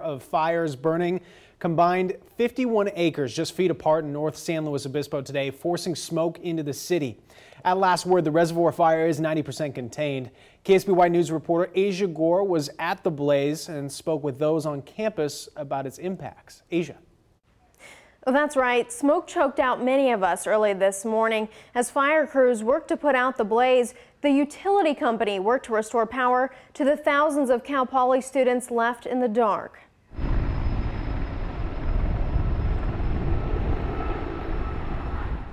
of fires burning combined 51 acres just feet apart in North San Luis Obispo today, forcing smoke into the city. At last word, the reservoir fire is 90% contained. KSBY News reporter Asia Gore was at the blaze and spoke with those on campus about its impacts. Asia. That's right. Smoke choked out many of us early this morning. As fire crews worked to put out the blaze, the utility company worked to restore power to the thousands of Cal Poly students left in the dark.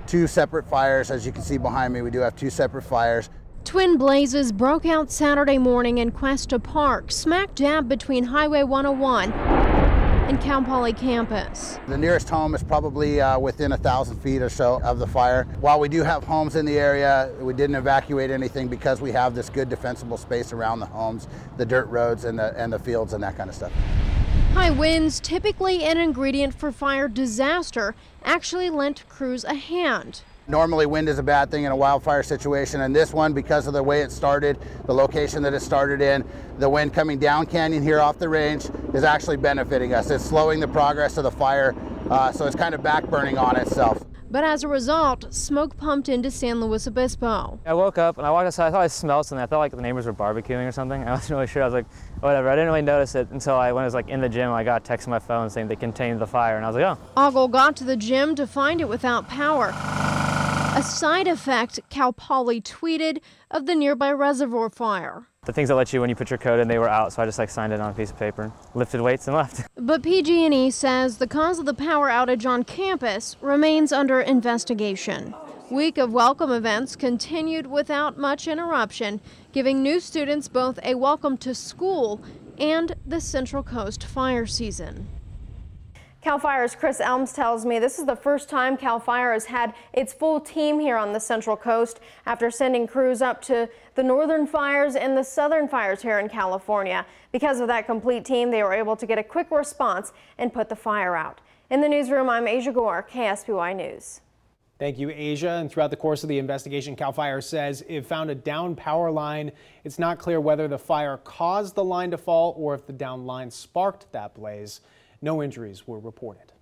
Two separate fires, as you can see behind me, we do have two separate fires. Twin blazes broke out Saturday morning in Cuesta Park, smack dab between Highway 101 and Cal Poly campus. The nearest home is probably uh, within a thousand feet or so of the fire. While we do have homes in the area, we didn't evacuate anything because we have this good defensible space around the homes, the dirt roads and the, and the fields and that kind of stuff. High winds, typically an ingredient for fire disaster, actually lent crews a hand. Normally wind is a bad thing in a wildfire situation and this one because of the way it started, the location that it started in, the wind coming down canyon here off the range is actually benefiting us. It's slowing the progress of the fire uh, so it's kind of backburning on itself. But as a result, smoke pumped into San Luis Obispo. I woke up and I walked outside. I thought I smelled something. I thought like the neighbors were barbecuing or something. I wasn't really sure. I was like, whatever. I didn't really notice it until I when I was like in the gym. I got a text on my phone saying they contained the fire, and I was like, oh. Ogle got to the gym to find it without power. A side effect, Cal Poly tweeted, of the nearby reservoir fire. The things that let you when you put your code in, they were out, so I just like signed it on a piece of paper, lifted weights and left. But PG&E says the cause of the power outage on campus remains under investigation. Week of welcome events continued without much interruption, giving new students both a welcome to school and the Central Coast fire season. CAL FIRE's Chris Elms tells me this is the first time CAL FIRE has had its full team here on the Central Coast after sending crews up to the northern fires and the southern fires here in California. Because of that complete team, they were able to get a quick response and put the fire out. In the newsroom, I'm Asia Gore, KSBY News. Thank you, Asia. And throughout the course of the investigation, CAL FIRE says it found a down power line. It's not clear whether the fire caused the line to fall or if the down line sparked that blaze. No injuries were reported.